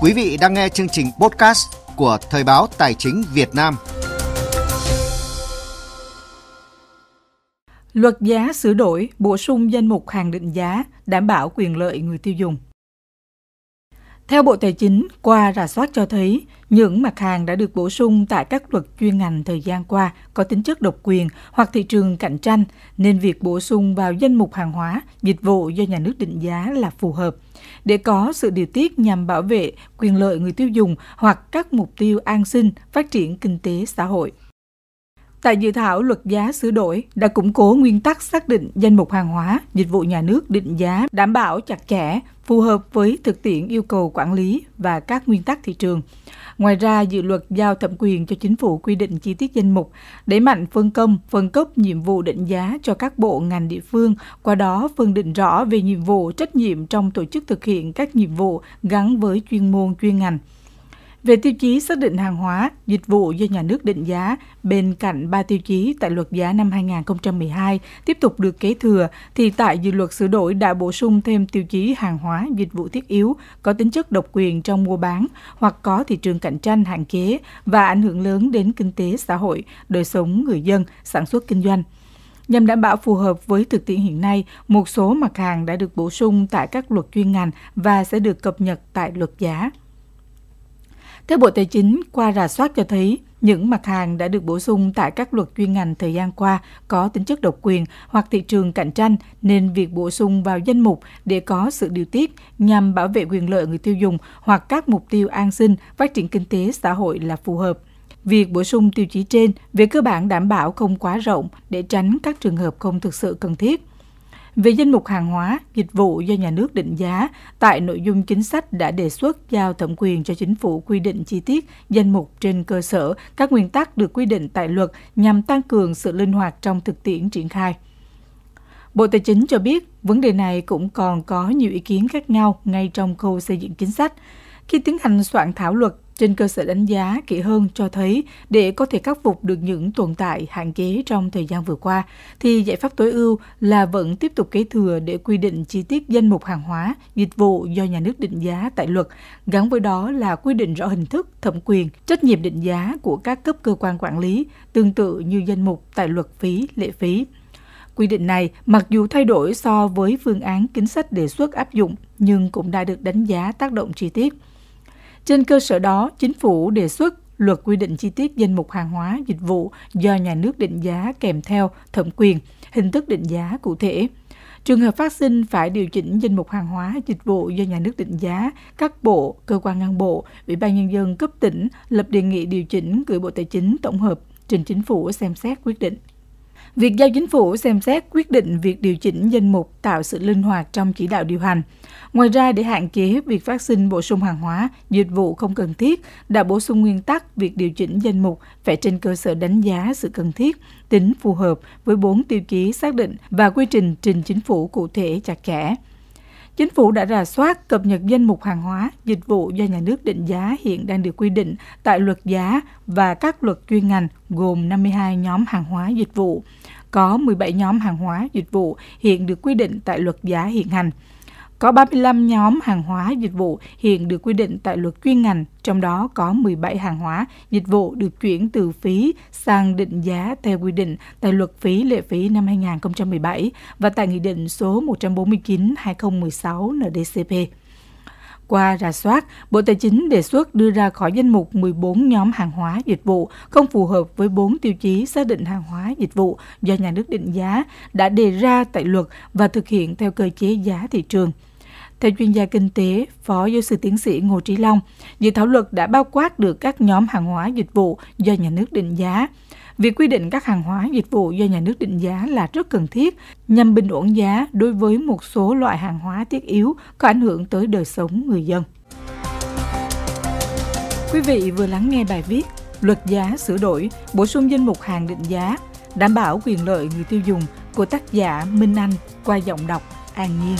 Quý vị đang nghe chương trình podcast của Thời báo Tài chính Việt Nam. Luật giá sửa đổi, bổ sung danh mục hàng định giá, đảm bảo quyền lợi người tiêu dùng. Theo Bộ Tài chính, qua rà soát cho thấy, những mặt hàng đã được bổ sung tại các luật chuyên ngành thời gian qua có tính chất độc quyền hoặc thị trường cạnh tranh, nên việc bổ sung vào danh mục hàng hóa, dịch vụ do nhà nước định giá là phù hợp. Để có sự điều tiết nhằm bảo vệ quyền lợi người tiêu dùng hoặc các mục tiêu an sinh, phát triển kinh tế xã hội. Tại dự thảo luật giá sửa đổi đã củng cố nguyên tắc xác định danh mục hàng hóa, dịch vụ nhà nước định giá đảm bảo chặt chẽ, phù hợp với thực tiễn yêu cầu quản lý và các nguyên tắc thị trường. Ngoài ra, dự luật giao thẩm quyền cho chính phủ quy định chi tiết danh mục, đẩy mạnh phân công, phân cấp nhiệm vụ định giá cho các bộ ngành địa phương, qua đó phân định rõ về nhiệm vụ trách nhiệm trong tổ chức thực hiện các nhiệm vụ gắn với chuyên môn chuyên ngành. Về tiêu chí xác định hàng hóa, dịch vụ do nhà nước định giá, bên cạnh ba tiêu chí tại luật giá năm 2012 tiếp tục được kế thừa, thì tại dự luật sửa đổi đã bổ sung thêm tiêu chí hàng hóa, dịch vụ thiết yếu có tính chất độc quyền trong mua bán hoặc có thị trường cạnh tranh hạn chế và ảnh hưởng lớn đến kinh tế xã hội, đời sống người dân, sản xuất kinh doanh. Nhằm đảm bảo phù hợp với thực tiễn hiện nay, một số mặt hàng đã được bổ sung tại các luật chuyên ngành và sẽ được cập nhật tại luật giá. Theo Bộ Tài chính, qua rà soát cho thấy, những mặt hàng đã được bổ sung tại các luật chuyên ngành thời gian qua có tính chất độc quyền hoặc thị trường cạnh tranh nên việc bổ sung vào danh mục để có sự điều tiết nhằm bảo vệ quyền lợi người tiêu dùng hoặc các mục tiêu an sinh, phát triển kinh tế xã hội là phù hợp. Việc bổ sung tiêu chí trên về cơ bản đảm bảo không quá rộng để tránh các trường hợp không thực sự cần thiết về danh mục hàng hóa, dịch vụ do nhà nước định giá, tại nội dung chính sách đã đề xuất giao thẩm quyền cho chính phủ quy định chi tiết danh mục trên cơ sở các nguyên tắc được quy định tại luật nhằm tăng cường sự linh hoạt trong thực tiễn triển khai. Bộ Tài chính cho biết vấn đề này cũng còn có nhiều ý kiến khác nhau ngay trong khâu xây dựng chính sách. Khi tiến hành soạn thảo luật, trên cơ sở đánh giá kỹ hơn cho thấy để có thể khắc phục được những tồn tại hạn chế trong thời gian vừa qua, thì giải pháp tối ưu là vẫn tiếp tục kế thừa để quy định chi tiết danh mục hàng hóa, dịch vụ do nhà nước định giá tại luật, gắn với đó là quy định rõ hình thức, thẩm quyền, trách nhiệm định giá của các cấp cơ quan quản lý, tương tự như danh mục tại luật phí, lệ phí. Quy định này, mặc dù thay đổi so với phương án chính sách đề xuất áp dụng, nhưng cũng đã được đánh giá tác động chi tiết. Trên cơ sở đó, chính phủ đề xuất luật quy định chi tiết danh mục hàng hóa, dịch vụ do nhà nước định giá kèm theo thẩm quyền, hình thức định giá cụ thể. Trường hợp phát sinh phải điều chỉnh danh mục hàng hóa, dịch vụ do nhà nước định giá, các bộ, cơ quan ngang bộ, Ủy ban Nhân dân cấp tỉnh lập đề nghị điều chỉnh gửi Bộ Tài chính tổng hợp trình chính phủ xem xét quyết định. Việc giao chính phủ xem xét quyết định việc điều chỉnh danh mục tạo sự linh hoạt trong chỉ đạo điều hành. Ngoài ra, để hạn chế việc phát sinh bổ sung hàng hóa, dịch vụ không cần thiết, đã bổ sung nguyên tắc việc điều chỉnh danh mục phải trên cơ sở đánh giá sự cần thiết, tính phù hợp với bốn tiêu chí xác định và quy trình trình chính phủ cụ thể chặt chẽ. Chính phủ đã rà soát cập nhật danh mục hàng hóa, dịch vụ do nhà nước định giá hiện đang được quy định tại luật giá và các luật chuyên ngành gồm 52 nhóm hàng hóa dịch vụ. Có 17 nhóm hàng hóa dịch vụ hiện được quy định tại luật giá hiện hành. Có 35 nhóm hàng hóa dịch vụ hiện được quy định tại luật chuyên ngành, trong đó có 17 hàng hóa dịch vụ được chuyển từ phí sang định giá theo quy định tại luật phí lệ phí năm 2017 và tại Nghị định số 149-2016 NDCP. Qua rà soát, Bộ Tài chính đề xuất đưa ra khỏi danh mục 14 nhóm hàng hóa dịch vụ không phù hợp với 4 tiêu chí xác định hàng hóa dịch vụ do nhà nước định giá đã đề ra tại luật và thực hiện theo cơ chế giá thị trường. Theo chuyên gia kinh tế, Phó Giáo sư Tiến sĩ Ngô Trí Long, dự thảo luật đã bao quát được các nhóm hàng hóa dịch vụ do nhà nước định giá. Việc quy định các hàng hóa dịch vụ do nhà nước định giá là rất cần thiết nhằm bình ổn giá đối với một số loại hàng hóa thiết yếu có ảnh hưởng tới đời sống người dân. Quý vị vừa lắng nghe bài viết Luật giá sửa đổi, bổ sung danh mục hàng định giá, đảm bảo quyền lợi người tiêu dùng của tác giả Minh Anh qua giọng đọc An Nhiên.